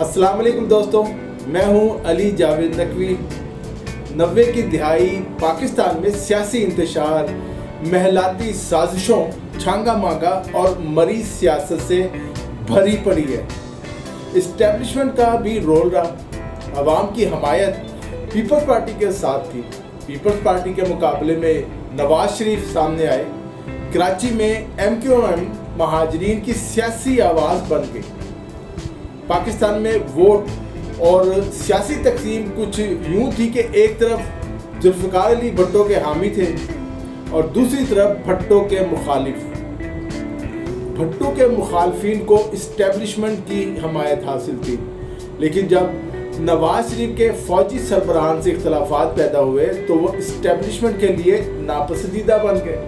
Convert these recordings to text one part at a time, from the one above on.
अस्सलाम वालेकुम दोस्तों, मैं हूँ अली जावेद नकवी। नब्बे की दिहाई पाकिस्तान में सियासी इंतशार महलाती साजिशों, छांगा मांगा और मरीज़ सियासत से भरी पड़ी है। इस्टेब्लिशमेंट का भी रोल रहा, आवाम की हमायत पीपल्स पार्टी के साथ थी। पीपल्स पार्टी के मुकाबले में नवाज़ शरीफ सामने आए। कराची में एम क्यू एम महाजरीन की सियासी आवाज़ बन गई। पाकिस्तान में वोट और सियासी तकसीम कुछ यूँ थी कि एक तरफ़ जुल्फ़िकार अली भट्टो के हामी थे और दूसरी तरफ़ भट्टो के मुखालिफ। भट्टो के मुखालफिन को इस्टेब्लिशमेंट की हमायत हासिल थी। लेकिन जब नवाज़ शरीफ के फौजी सरबराहान से इख्तलाफात पैदा हुए तो वो इस्टेब्लिशमेंट के लिए नापसंदीदा बन गए।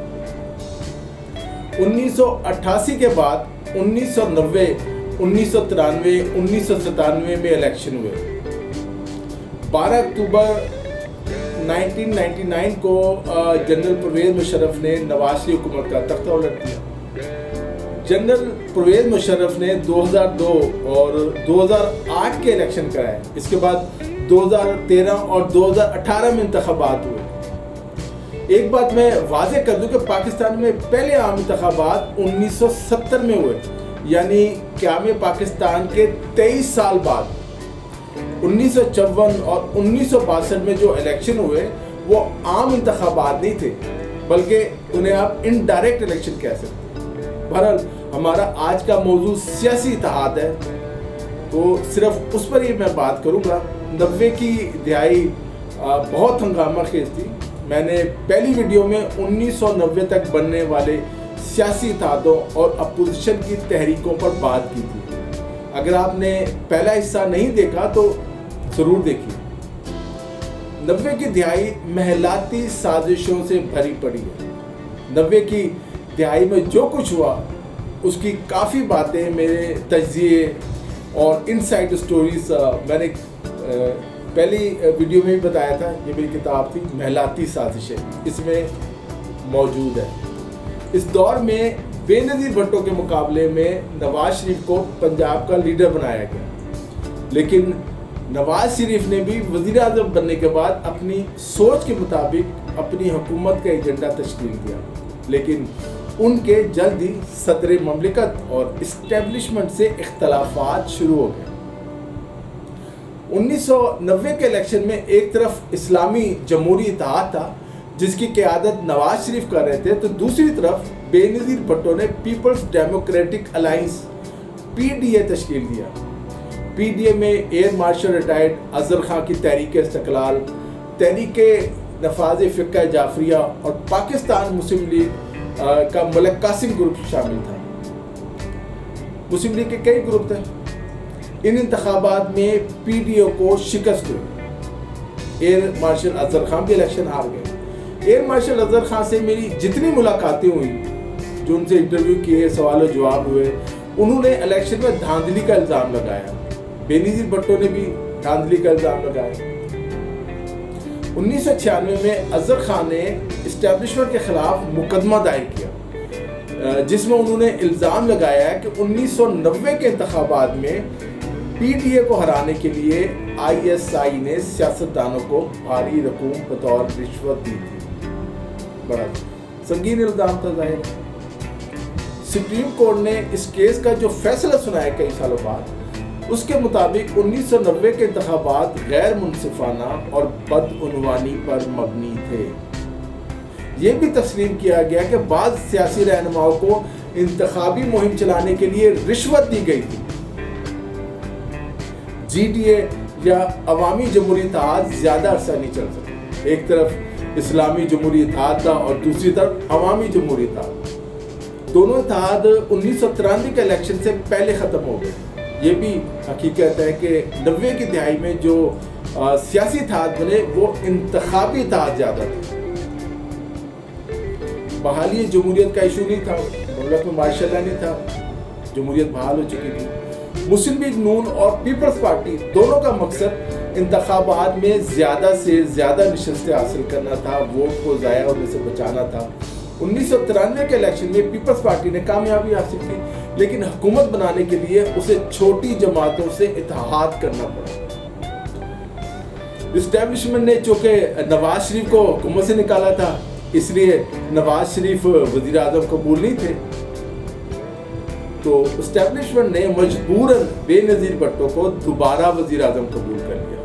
1988 के बाद 1990, उन्नीस सौ तिरानवे, उन्नीस सौ सतानवे में इलेक्शन हुए। 12 अक्टूबर 1999 को जनरल परवेज मुशरफ ने शरीफ हुकूमत का तख्ता उलट दिया। जनरल परवेज मुशरफ ने 2002 और 2008 के इलेक्शन कराए। इसके बाद 2013 और 2018 में इंतबात हुए। एक बात मैं वाजे कर दूँ कि पाकिस्तान में पहले आम इंतबात 1970 में हुए। यानी क्याम पाकिस्तान के 23 साल बाद, उन्नीस सौ चौवन और उन्नीस सौ बासठ में जो इलेक्शन हुए, वो आम इंतबात नहीं थे, बल्कि उन्हें आप इनडायरेक्ट इलेक्शन कह सकते बहरहाल, हमारा आज का मौजू सियासी इतिहाद है तो सिर्फ़ उस पर ही मैं बात करूँगा। नब्बे की दिहाई बहुत हंगामा खेज थी। मैंने पहली वीडियो में 1990 तक बनने वाले सियासी इतिहादों और अपोजिशन की तहरीकों पर बात की थी। अगर आपने पहला हिस्सा नहीं देखा तो ज़रूर देखिए। नब्बे की दिहाई महलाती साजिशों से भरी पड़ी है। नब्बे की दिहाई में जो कुछ हुआ, उसकी काफ़ी बातें मेरे तजिए और इनसाइड स्टोरीज मैंने पहली वीडियो में भी बताया था, ये मेरी किताब थी, महलाती साजिशें, इसमें मौजूद है। इस दौर में बेनज़ीर भट्टो के मुकाबले में नवाज़ शरीफ को पंजाब का लीडर बनाया गया। लेकिन नवाज़ शरीफ ने भी वज़ीर अजम बनने के बाद अपनी सोच के मुताबिक अपनी हुकूमत का एजेंडा तश्कील किया। लेकिन उनके जल्द ही सदर ममलिकत और इस्टेब्लिशमेंट से इख्तलाफात शुरू हो गए। 1990 के इलेक्शन में एक तरफ़ इस्लामी जमहूरी इतिहाद था जिसकी क्यादत नवाज़ शरीफ कर रहे थे तो दूसरी तरफ़ बेनज़ीर भट्टो ने पीपल्स डेमोक्रेटिक अलाइंस पीडीए तश्कील दिया। पीडीए में air marshal retired Azhar Khan की तहरीक इस्तकलाल, तहरीक नफाज फ़िका जाफरिया और पाकिस्तान मुस्लिम लीग का मलक कासिम ग्रुप शामिल था। मुस्लिम लीग के कई ग्रुप थे। इन इंतबात में पी डी ओ को शिकस्त हुई। एयर मार्शल अजहर खां भी इलेक्शन हार गए। एयर मार्शल अजहर खान से मेरी जितनी मुलाकातें हुई, जो उनसे इंटरव्यू किए, सवाल जवाब हुए, उन्होंने इलेक्शन में धांधली का इल्ज़ाम लगाया। बेनीजीर भट्टो ने भी धांधली का इल्ज़ाम लगाया। उन्नीस सौ छियानवे में अजहर खान ने इस्टेब्लिशमेंट के खिलाफ मुकदमा दायर किया जिसमें उन्होंने इल्ज़ाम लगाया कि 1990 के इंतबात में पीटीए को हराने के लिए आईएसआई ने सियासतदानों को भारी रकूम बतौर रिश्वत दी थी। बड़ा संगीन इल्ज़ाम था ज़ाहिर सुप्रीम कोर्ट ने इस केस का जो फैसला सुनाया कई सालों बाद, उसके मुताबिक 1990 के इंतबात गैर मुनसिफाना और बदनवानी पर मबनी थे। ये भी तस्लीम किया गया कि बाद सियासी रहनुमाओं को इंतबी मुहिम चलाने के लिए रिश्वत दी गई थी। जी डी ए या अवामी जमहूरी इतिहाद ज़्यादा अरसा नहीं चल सके एक तरफ़ इस्लामी जमहूरी इतिहाद था और दूसरी तरफ़ अवामी जमहूरी इतिहाद दोनों इतिहाद उन्नीस सौ तिरानवे के इलेक्शन से पहले ख़त्म हो गए। ये भी हकीकत है कि नब्बे की दिहाई में जो सियासी इतिहाद बने, वो इंतबी इतिहाद ज़्यादा थे। बहाली जमहूरियत का इशू नहीं था मुल्क में माशा नहीं था, जमहूरियत बहाल हो चुकी थी। मुस्लिम लीग नून और पीपल्स पार्टी दोनों का मकसद इंतबात में ज़्यादा से ज़्यादा नशस्तें हासिल करना था, वोट को ज़ाया होने से बचाना था। उन्नीस सौ तिरानवे के इलेक्शन में पीपल्स पार्टी ने कामयाबी हासिल की, लेकिन हुकूमत बनाने के लिए उसे छोटी जमातों से इतिहाद करना पड़ा। इस्टेब्लिशमेंट ने चूँकि नवाज़ शरीफ को हुकूमत से निकाला था, इसलिए नवाज़ शरीफ वज़ीर अजम कबूल नहीं थे। तो इस्टेब्लिशमेंट ने मजबूरन बेनज़ीर भट्टो को दोबारा वज़ीर अजम कबूल कर लिया।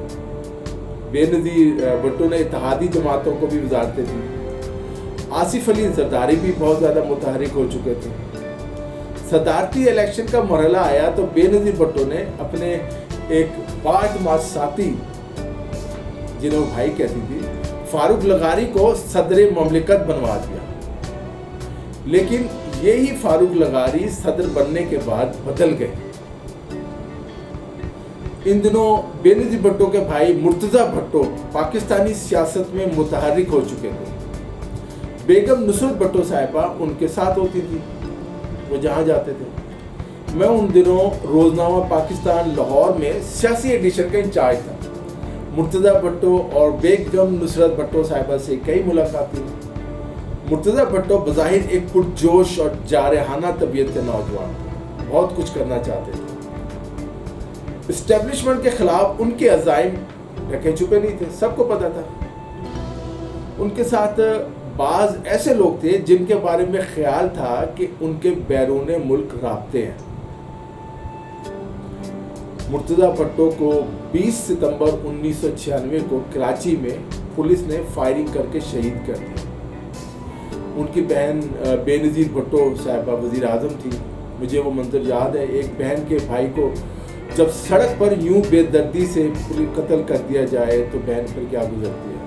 बेनज़ीर भट्टो ने इतिहादी जमातों को भी वजारतें दी आसिफ अली जरदारी भी बहुत ज़्यादा मुतहरिक हो चुके थे। सदारती इलेक्शन का मरला आया तो बेनज़ीर भट्टो ने अपने एक पाँच मास साथी जिन्हें भाई कहती थी, फारूक लगारी को सदर ममलिकत बनवा दिया। लेकिन यही फारूक लगारी सदर बनने के बाद बदल गए। इन दिनों बेनजी भट्टो के भाई मुर्तज़ा भट्टो पाकिस्तानी सियासत में मुतहरिक हो चुके थे। बेगम नुसरत भट्टो साहिबा उनके साथ होती थी, वो जहाँ जाते थे। मैं उन दिनों रोजनामा पाकिस्तान लाहौर में सियासी एडिशन का इंचार्ज था। मुर्तज़ा भट्टो और बेगम नुसरत भट्टो साहिबा से कई मुलाकात मुर्तज़ा भट्टो बज़ाहिर एक पुरजोश और जारहाना तबीयत के नौजवान बहुत कुछ करना चाहते थे। इस्टेब्लिशमेंट के खिलाफ उनके अजाइम ढके छुपे नहीं थे, सबको पता था। उनके साथ बाज ऐसे लोग थे जिनके बारे में ख्याल था कि उनके बैरून मुल्क रबते हैं। मुर्तज़ा भट्टो को 20 सितंबर उन्नीस को कराची में पुलिस ने फायरिंग करके शहीद कर दिया। उनकी बहन बेनज़ीर भट्टो साहबा वज़ी अजम थी। मुझे वो मंजर याद है। एक बहन के भाई को जब सड़क पर यूँ बेदर्दी से कत्ल कर दिया जाए तो बहन पर क्या गुजरती है?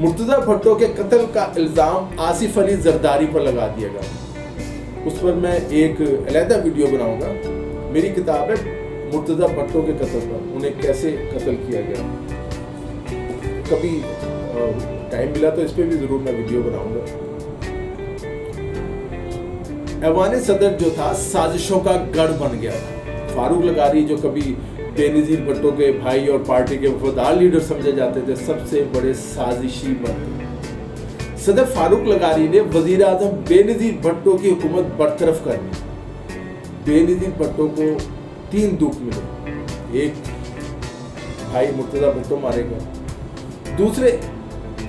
मुर्तज़ा भट्टो के कत्ल का इल्ज़ाम आसिफ अली जरदारी पर लगा दिया गया। उस पर मैं एक अलहदा वीडियो बनाऊँगा। मेरी किताब है मुर्तज़ा भट्टो के कत्ल पर, उन्हें कैसे कत्ल किया गया। कभी टाइम मिला तो इस पर भी ज़रूर मैं वीडियो बनाऊँगा। ऐवान सदर जो था, साजिशों का गढ़ बन गया था। फारूक लगारी जो कभी बेनज़ीर भट्टो के भाई और पार्टी के वफादार लीडर समझे जाते थे, सबसे बड़े साजिशी बन सदर फारूक लगारी ने वज़ीर आज़म बेनज़ीर भट्टो की हुकूमत बरतरफ कर दी। बेनज़ीर भट्टो को तीन दुख मिले। एक, भाई मुर्तज़ा भट्टो मारे गए। दूसरे,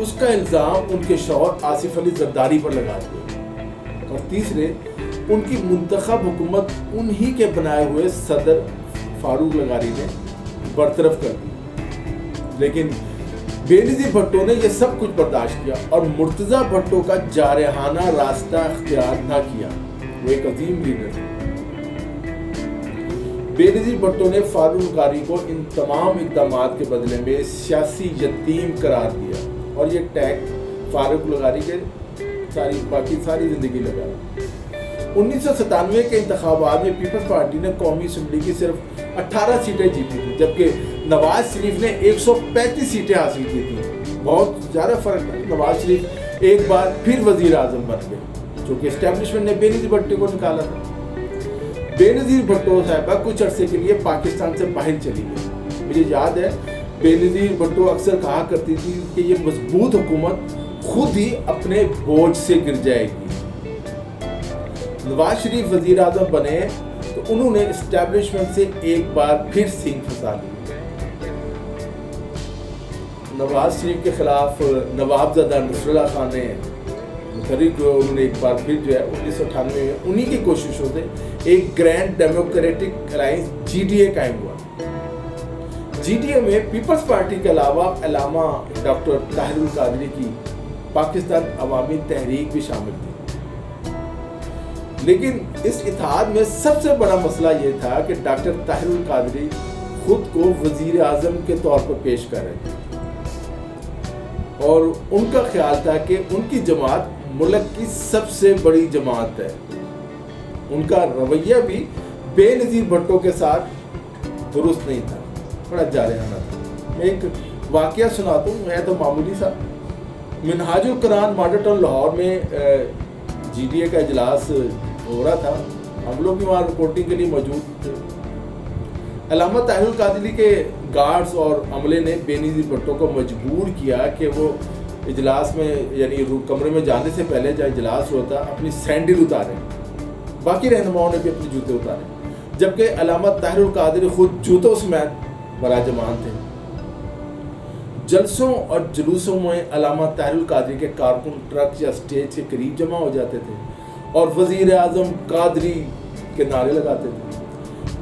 उसका इल्ज़ाम उनके शौहर आसिफ अली जरदारी पर लगा दिया। और तीसरे उनकी मुंतखब हुकूमत उन्हीं के बनाए हुए सदर फारूक लगारी ने बरतरफ कर दी। लेकिन बेनजीर भट्टो ने यह सब कुछ बर्दाश्त किया और मुर्तज़ा भट्टो का जारहाना रास्ता अख्तियार न किया। वो एक अजीम लीडर थे। बेनजीर भट्टो ने फारूक लगारी को इन तमाम इकदाम के बदले में सियासी यतीम करार दिया और ये टैग फारूक लगारी के सारी बाकी सारी ज़िंदगी लगा उन्नीस सौ सतानवे के इंतबात में पीपल्स पार्टी ने कौमी असम्बली की सिर्फ़ 18 सीटें जीती थी, जबकि नवाज़ शरीफ ने 135 सीटें हासिल की थी। बहुत ज़्यादा फ़र्क था नवाज़ शरीफ एक बार फिर वज़ीर आज़म बन गए, जो कि इस्टेब्लिशमेंट ने बेनज़ीर भट्टो को निकाला था। बेनज़ीर भट्टो साहबा कुछ अरसे के लिए पाकिस्तान से बाहर चली गई। मुझे याद है, बेनज़ीर भट्टो अक्सर कहा करती थी कि ये मज़बूत हुकूमत खुद ही अपने बोझ से गिर जाएगी। नवाज़ शरीफ वज़ीर अजम बने तो उन्होंने इस्टेब्लिशमेंट से एक बार फिर सिंह फंसा ली नवाज़ शरीफ के खिलाफ नवाबजादा नसरुल्ला खान ने मुतरिक उन्होंने एक बार फिर जो है उन्नीस सौ अठानवे में उन्हीं की कोशिशों से एक ग्रैंड डेमोक्रेटिक अलायंस जीडीए कायम हुआ। जीडीए में पीपल्स पार्टी के अलावा अलामा डॉक्टर ताहिरुल कादरी की पाकिस्तान अवामी तहरीक भी शामिल थी। लेकिन इस इतिहाद में सबसे बड़ा मसला ये था कि डॉक्टर ताहिरुल कादरी खुद को वज़ीर आज़म के तौर पर पेश कर रहे थे। और उनका ख्याल था कि उनकी जमात मुल्क की सबसे बड़ी जमात है। उनका रवैया भी बेनज़ीर भट्टो के साथ दुरुस्त नहीं था। बड़ा जारहाना था। मैं एक वाक़ सुनाता हूँ मैं तो मामूली सा मिनहाजुल करान मॉडल टाउन लाहौर में जी डी ए का इजलास हो रहा था, हम लोग भी वहाँ रिपोर्टिंग के लिए मौजूद थे। अलामा ताहिर कादली के गार्ड्स और अमले ने बेनीजी भट्टो को मजबूर किया कि वो इजलास में, यानी कमरे में जाने से पहले जहाँ इजलास हुआ था, अपनी सैंडल उतारें। बाकी रहनुमाओं ने भी अपने जूते उतारे। जबकि अलामत ताहिरुल कादरी खुद जूतों समेत बराजमान थे। जलसों और जुलूसों में अलामा ताहिरुल कादरी के कारकुन ट्रक या स्टेज के करीब जमा हो जाते थे। और वज़ीर आज़म कादरी के नारे लगाते थे।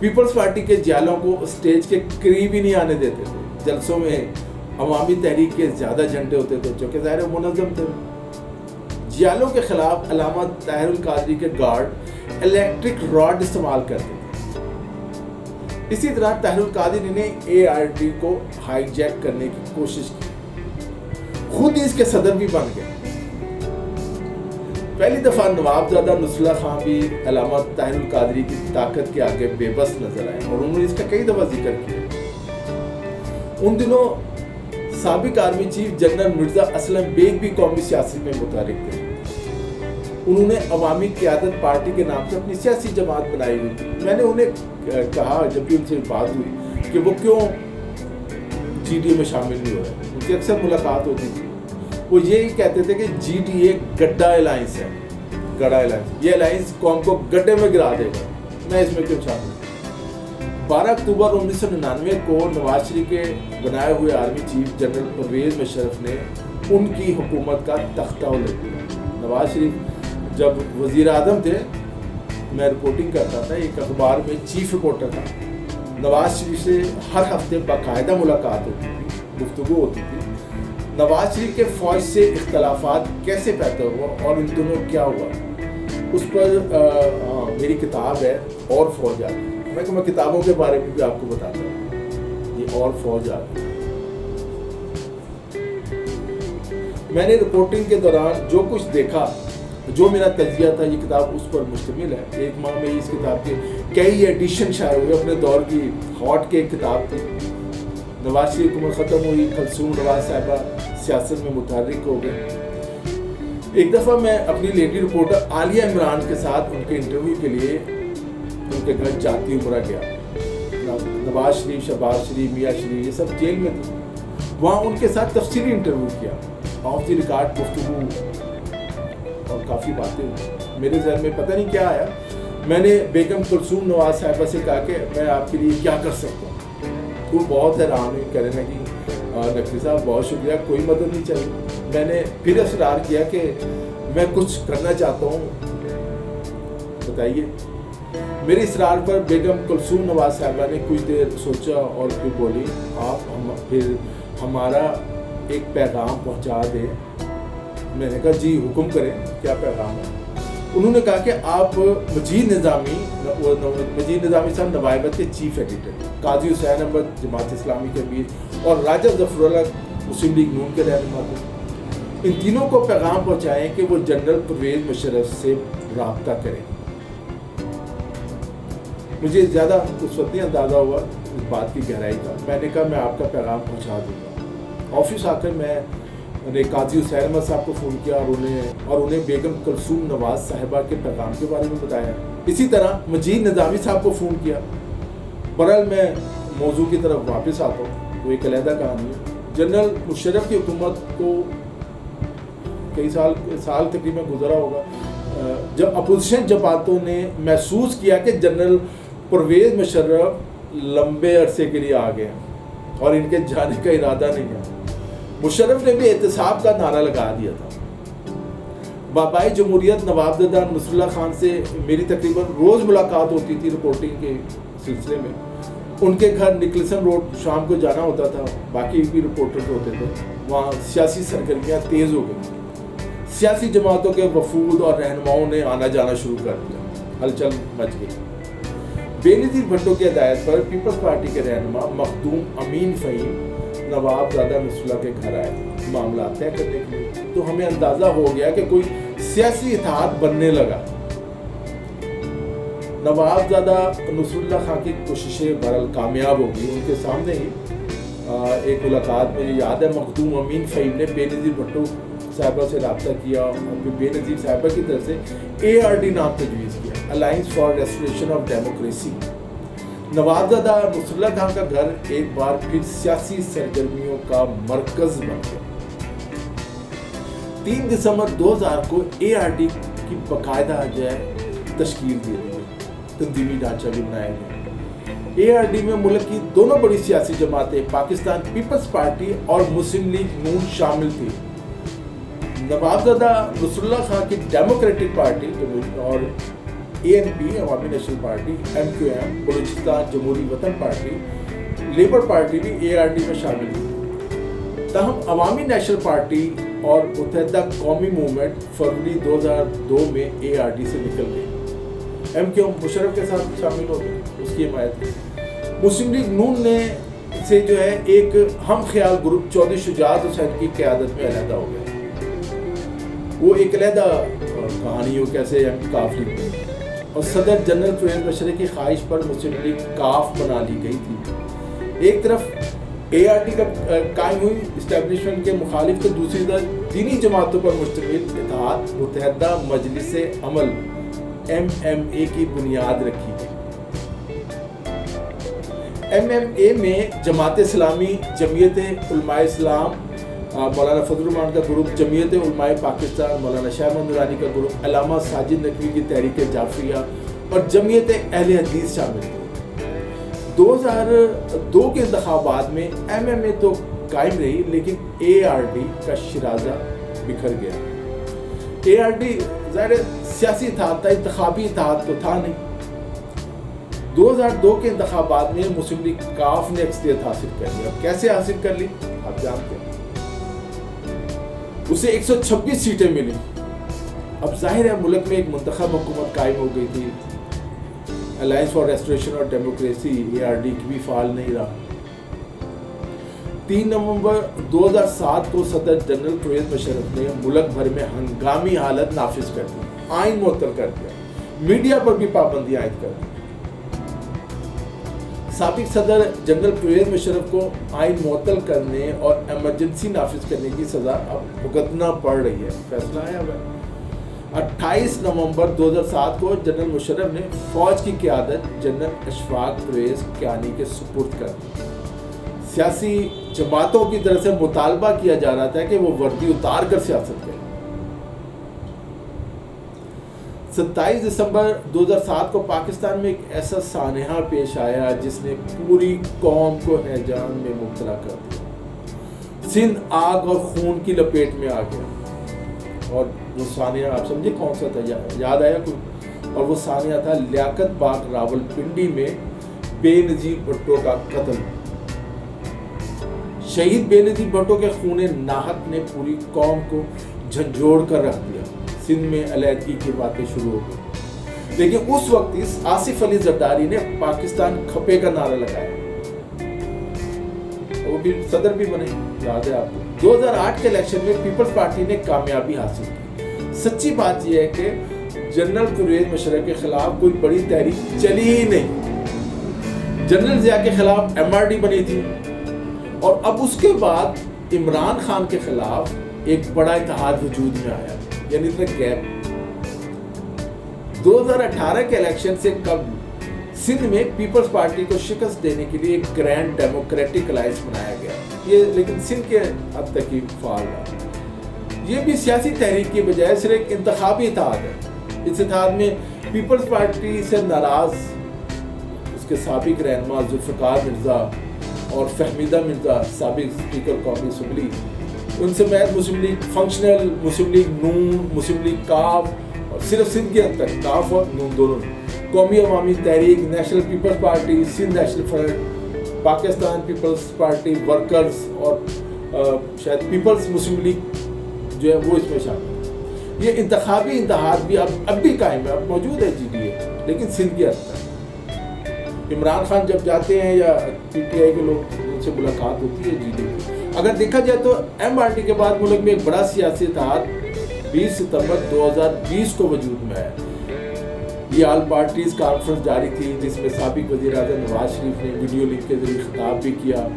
पीपल्स पार्टी के जालों को स्टेज के करीब ही नहीं आने देते थे। जलसों में अवामी तहरीक के ज़्यादा झंडे होते थे, जो कि ज़ाहिर मुनज़म थे। जियालों के खिलाफ अलामा ताहिरुल कादरी के गार्ड इलेक्ट्रिक रॉड इस्तेमाल करते थे। इसी तरह ताहिरुल कादरी ने ए आर टी को हाईजैक करने की कोशिश की। खुद ही इसके सदर भी बन गए। पहली दफ़ा नवाबजादा नुसला खान भी अलामत ताहिरुल कादरी की ताकत के आगे बेबस नज़र आए और उन्होंने इसका कई दफ़ा ज़िक्र किया। उन दिनों सबक army chief general Mirza Aslam Beg भी कौमी सियासी में मुतारिक थे। उन्होंने अवामी क्यादत पार्टी के नाम से अपनी सियासी जमात बनाई हुई थी। मैंने उन्हें कहा जब भी उनसे बात हुई कि वो क्यों जी डी में शामिल नहीं हो रहे? उनकी अक्सर मुलाकात होती थी। वो ये कहते थे कि जी टी ए गड्ढा अलायंस है। गड्ढा अलायंस ये अलायंस कौम को गड्ढे में गिरा देगा। मैं इसमें क्यों शामिल बारह अक्टूबर उन्नीस सौ निन्यानवे को नवाज़ शरीफ के बनाए हुए army chief general Pervez Musharraf ने उनकी हुकूमत का तख्ता उलट दिया। नवाज़ शरीफ जब वज़ीर आज़म थे, मैं रिपोर्टिंग करता था, एक अखबार में चीफ रिपोर्टर था। नवाज़ शरीफ से हर हफ़्ते बाकायदा मुलाकात होती थी गुफ्तु होती थी। नवाज़ शरीफ के फौज से इख्तलाफात कैसे पैदा हुआ और इन दोनों क्या हुआ? उस पर आ, आ, मेरी किताब है और फौज आ मैं मैं किताबों के बारे में भी आपको बताता हूँ। ये और फौज आ मैंने रिपोर्टिंग के दौरान जो कुछ देखा जो मेरा तजिया था ये किताब उस पर मुश्तमिल है। एक माह में इस किताब के कई एडिशन शाये हुए अपने दौर की हॉट के किताब थी। नवाज़ शरीफ हुकूमत ख़त्म हुई खलसूम नवाज़ साहबा सियासत में मुतहरिक हो गए। एक दफ़ा मैं अपनी लेडी रिपोर्टर आलिया इमरान के साथ उनके इंटरव्यू के लिए उनके घर जाती उमरा गया। नवाज़ शरीफ शहबाज शरीफ, मियाँ शरीफ, ये सब जेल में थे। वहाँ उनके साथ तफसीली इंटरव्यू किया। ऑफ़ द रिकॉर्ड गुफ्तु और काफ़ी बातें हुई। मेरे जहन में पता नहीं क्या आया। मैंने बेगम कुलसूम नवाज़ साहिबा से कहा कि मैं आपके लिए क्या कर सकता हूँ? वो बहुत हैरान हुई, कहने लगी नकवी साहब, बहुत शुक्रिया, कोई मदद नहीं चाहिए। मैंने फिर असरार किया कि मैं कुछ करना चाहता हूँ। बताइए। मेरे इसरार पर बेगम कुलसूम नवाज़ साहबा ने कुछ देर सोचा और फिर बोली, आप हम, फिर हमारा एक पैगाम पहुँचा दें। मैंने कहा, जी, हुक्म करें, क्या पैगाम है? उन्होंने कहा कि आप मजीद निज़ामी मजीद निज़ामी साहब नवाबत के चीफ एडिटर काजी हुसैन अहमद, जमात इस्लामी के अमीर, और राजा जफरुल्ला मुस्लिम लीग नून के रहनमा थे। इन तीनों को पैगाम पहुँचाएँ कि वो जनरल परवेज़ मुशरफ से रबता करें। मुझे ज़्यादा उस वक्त नहीं अंदाज़ा हुआ इस बात की गहराई का। मैंने कहा, मैं आपका पैगाम पहुँचा दूँगा। ऑफ़िस आकर मैं काजी हुसैन अहमद साहब को फ़ोन किया और उन्हें और उन्हें बेगम कलसूम नवाज़ साहिबा के पैगाम के बारे में बताया। इसी तरह मजीद नजामी साहब को फ़ोन किया। बरल मैं मौजू की तरफ़ वापस आता हूँ। वो एक अलहदा कहानी है। जनरल मुशरफ की हुकूमत को कई साल साल तकरीबन गुजरा होगा। जब अपोजिशन जमातों ने महसूस किया कि जनरल परवेज मुशर्रफ लंबे अरसे के लिए आ गए और इनके जाने का इरादा नहीं है। मुशर्रफ ने भी एहतसाब का नारा लगा दिया था। बाबाई जमहूरियत नवाबजदा नसरुल्ला खान से मेरी तकरीबन रोज़ मुलाकात होती थी रिपोर्टिंग के सिलसिले में। उनके घर निकलसन रोड शाम को जाना होता था, बाकी भी रिपोर्टर होते थे। वहाँ सियासी सरगर्मियाँ तेज़ हो गई। सियासी जमातों के वफूद और रहनुमाओं ने आना जाना शुरू कर दिया। हलचल मच गई। बेनजीर भट्टो की हदायत पर पीपल्स पार्टी के रहनमा मखदूम अमीन फ़हीम नवाब दादा मिसला के घर आए, मामला तय करने के लिए। तो हमें अंदाज़ा हो गया कि कोई सियासी इतिहाद बनने लगा। नवाब दादा नसरुल्ला खां की कोशिशें बरल कामयाब होगी उनके सामने ही एक मुलाकात मुझे याद है, मखदूम अमीन फ़हीम ने बेनज़ीर भट्टो साहबा से रबता किया और फिर बेनज़ीर साहबा की तरफ़ से ए आर डी नाम तजवीज़ किया। Alliance for Restoration of Democracy Nawabzada Nasrullah Khan का घर एक बार फिर सियासी सरगर्मियों का मरकज बन गया। तीन दिसंबर 2000 को ए आर डी की बाकायदा जो है तश्कील दी गई। तंजीमी ढांचा भी बनाया गया। ए आर डी में मुल्क की दोनों बड़ी सियासी जमातें, पाकिस्तान पीपल्स पार्टी और मुस्लिम लीग नून शामिल थी। नवाबजादा नसरुल्ला खान की डेमोक्रेटिक पार्टी और A N P Awami National Party M Q M Balochistan Jamhoori Watan Party labour party भी ए आर डी में शामिल हुई तहम अवामी नेशनल पार्टी और मुतहदा कौमी मूवमेंट फरवरी 2002 में ए आर डी से निकल गई एम क्यू एम मुशरफ के साथ शामिल हो गए, उसकी हिमायत मुस्लिम लीग नून ने से जो है एक हम ख्याल ग्रुप चौधरी शुजात हुसैन की क्यादत में अलहदा हो गया वो एक अलहदा कहानी हो कैसे काफ़ी और सदर जनरल परवेज बशरे की ख्वाहिश पर मुस्लिम लीग काफ बना ली गई थी। एक तरफ़ ए आर टी का कायम हुई इस्टेब्लिशमेंट के मुखालिफ तो दूसरी तरफ़ दीनी जमातों पर मुश्तमिल इतिहाद मुतहदा मजलिस अमल एम एम ए की बुनियाद रखी गई। एम एम ए में जमात इस्लामी जमीयत इस्लाम मौलाना फजलरहमान का ग्रुप जमीयत उलमाए पाकिस्तान, मौलाना शाह मंदुरानी का ग्रुप, अलामा साजिद नकवी की तहरीक जाफरिया और जमीयत अहल हदीस शामिल थे दो हज़ार दो के इंतबात में एम एम ए तो कायम रही, लेकिन ए आर डी का शराजा बिखर गया। ए आर डी ज़ाहिर सियासी था इंतबी इतिहाद तो था नहीं। 2002 के इंतबात में मुस्लिम लीग काफ ने अक्सरियत हासिल कर ली। अब कैसे हासिल कर ली? आप जानते हैं। उसे 126 सीटें मिली। अब ज़ाहिर है मुल्क में एक मंतखब हुकूमत कायम हो गई थी। अलायंस फॉर रेस्टोरेशन और डेमोक्रेसी ए आर डी की भी फाल नहीं रहा। तीन नवंबर 2007 को सदर जनरल परवेज मुशरफ ने मुल्क भर में हंगामी हालत नाफिज कर दी आइन मुअत्तल कर दिया। मीडिया पर भी पाबंदी आयद कर दी। सबक सदर जनरल परवेज मुशरफ को आइन मुअल करने और एमरजेंसी नाफिज करने की सज़ा अब भुगतना पड़ रही है। फैसला आया हुआ अट्ठाईस नवंबर 2007 को जनरल मुशरफ ने फौज की क्यादत जनरल अशफाक परवेज क्यानी के सुपुर्द कर दी। सियासी जमातों की तरफ़ से मुतालबा किया जा रहा था कि वो वर्दी उतार कर सियासत करें। 27 दिसंबर 2007 को पाकिस्तान में एक ऐसा सानहा पेश आया जिसने पूरी कौम को हैजान में मुबतला कर दिया। सिंध आग और खून की लपेट में आ गया। और वो सानिया आप समझे कौन सा था या, याद आया कोई? और वो सानिया था लियाकत बाग रावलपिंडी में बेनजीर भुट्टो का कत्ल। शहीद बेनजीर भुट्टो के खून नाहक ने पूरी कौम को झंझोड़ कर रख दिया। सिंध में अलीहदगी की बातें शुरू हो गई। लेकिन उस वक्त इस आसिफ अली जरदारी ने पाकिस्तान खपे का नारा लगाया। वो भी सदर भी बने, याद है आपको। 2008 के इलेक्शन में पीपल्स पार्टी ने कामयाबी हासिल की। सच्ची बात यह है कि जनरल परवेज मुशरफ के खिलाफ कोई बड़ी तहरीक चली ही नहीं। जनरल जिया के खिलाफ एमआरडी बनी थी। और अब उसके बाद इमरान खान के खिलाफ एक बड़ा इतिहाद वजूद में आया। यानी इतना गैप 2018 के इलेक्शन से कब सिंध में पीपल्स पार्टी को शिकस्त देने के लिए एक ग्रैंड डेमोक्रेटिक अलायंस बनाया गया? ये लेकिन सिंध के अब तक ही फाल रहा ये भी सियासी तहरीक की बजाय सिर्फ़ एक इंतबी इतिहाद है। इस इतिहाद में पीपल्स पार्टी से नाराज़ उसके सबक रहनमा जुल्फ़ार मिर्ज़ा और फहमीदा मिर्ज़ा सबक स्पीकर कौमी असम्बली उनसे मैं Muslim League functional Muslim League नून मुस्लिम लीग काफ और सिर्फ़ सिंध के अंदर काफ और नून दोनों कौमी Awami Tehreek National Peoples Party Sindh National Front Pakistan Peoples Party workers और आ, शायद पीपल्स मुस्लिम लीग जो है वो इसमें शामिल है। ये इंतबी इंतहाद भी अब अब भी कायम है अब मौजूद है जी डी ए लेकिन सिंध के अंदर। इमरान खान जब जाते हैं या पी टी आई के लोग उनसे मुलाकात होती है जी डी ए अगर देखा जाए तो एम आर टी के बाद मुल्क में एक बड़ा सियासी इतिहाद 20 सितंबर 2020 को वजूद में है। ये आल पार्टीज़ कॉन्फ्रेंस जारी थी, जिसमें सबक वजी अजम नवाज़ शरीफ ने वीडियो लिंक के ज़रिए खिताब भी किया।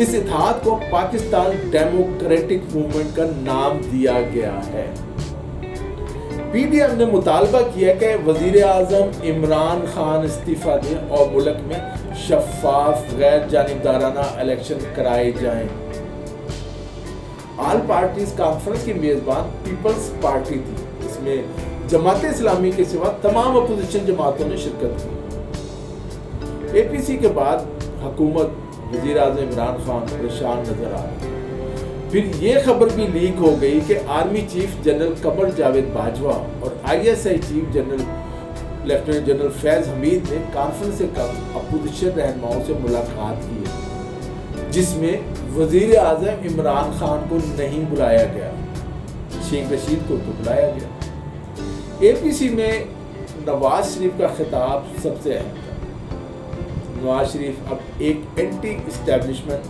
इस इतिहाद को पाकिस्तान डेमोक्रेटिक मूवमेंट का नाम दिया गया है। पीडीएम ने मुतालबा किया कि वज़ीर आज़म इमरान खान इस्तीफ़ा दें और मुल्क में शफाफ गैर जानबदाराना इलेक्शन कराए जाएँ। ऑल पार्टीज़ कॉन्फ्रेंस की मेजबान पीपल्स पार्टी थी। इसमें जमात इस्लामी के सिवा तमाम अपोजिशन जमातों ने शिरकत की। एपीसी के बाद हुकूमत, वज़ीर अजम इमरान खान, परेशान नज़र आ रहे फिर ये खबर भी लीक हो गई कि army chief general Qamar Javed Bajwa और ISI chief general lieutenant general Faiz Hameed ने कॉन्फ्रेंस से कल अपोजिशन रहनुमाओं से मुलाकात की है। जिसमें वज़ीर आज़म इमरान खान को नहीं बुलाया गया। शेख रशीद को तो बुलाया गया। एपीसी में नवाज़ शरीफ का खिताब सबसे अहम था। नवाज़ शरीफ अब एक एंटी इस्टेब्लिशमेंट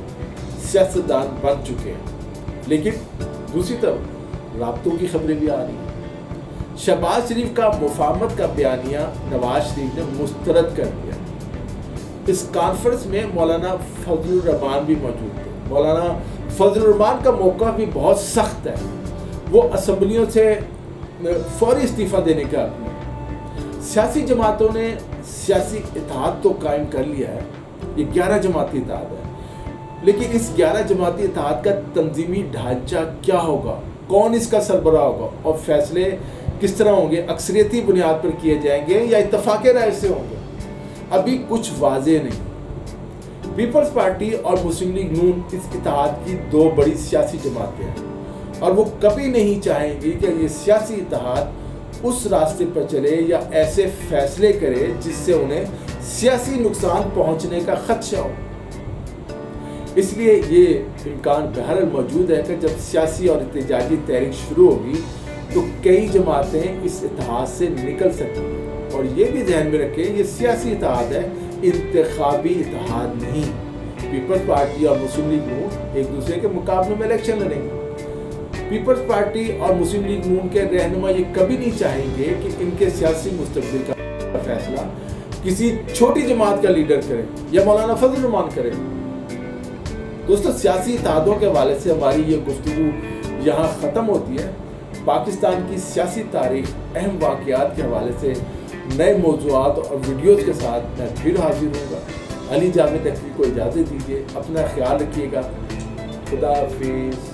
सियासतदान बन चुके हैं। लेकिन दूसरी तरफ़ रबतों की खबरें भी आ रही हैं। शहबाज शरीफ का मुफामत का बयानिया नवाज़ शरीफ ने मुस्तरद कर दिया। इस कॉन्फ्रेंस में मौलाना फजलरहमान भी मौजूद थे। मौलाना फजलरहमान का मौका भी बहुत सख्त है। वो असम्बलियों से फौरी इस्तीफ़ा देने का सियासी जमातों ने सियासी इतिहाद तो कायम कर लिया है। ये ग्यारह जमाती इतिहाद है। लेकिन इस ग्यारह जमाती इतिहाद का तंजीमी ढांचा क्या होगा? कौन इसका सरबरा होगा? और फैसले किस तरह होंगे? अक्सरियती बुनियाद पर किए जाएँगे या इतफाक़ राय से होंगे? अभी कुछ वाजे नहीं। पीपल्स पार्टी और मुस्लिम लीग नून इस इतिहाद की दो बड़ी सियासी जमातें हैं। और वो कभी नहीं चाहेंगी कि ये सियासी इतिहाद उस रास्ते पर चले या ऐसे फैसले करे जिससे उन्हें सियासी नुकसान पहुँचने का खदशा हो। इसलिए ये इम्कान बहरल मौजूद है कि जब सियासी और एहतजाजी तहरीक शुरू होगी तो कई जमातें इस इतिहास से निकल सकती और ये भी जहन में रखें, ये सियासी इतिहाद है इंतबी इतिहाद नहीं। पीपल्स पार्टी और मुस्लिम लीग नून एक दूसरे के मुकाबले में इलेक्शन लड़ेंगे। पीपल्स पार्टी और मुस्लिम लीग नून के रहनुमा ये कभी नहीं चाहेंगे कि इनके सियासी मुस्तबिल का फैसला किसी छोटी जमात का लीडर करे या मौलाना फजल नुमान करे। दोस्तों, सियासी इतिहादों के हवाले से हमारी ये गुफ्तु यहाँ ख़त्म होती है। पाकिस्तान की सियासी तारीख, अहम वाक़ात के हवाले से नए मौजूद और वीडियोज़ के साथ मैं फिर हाजिर हूँगा। अली जाम तकवी को इजाज़त दीजिए, अपना ख्याल रखिएगा। खुदा हाफिज़।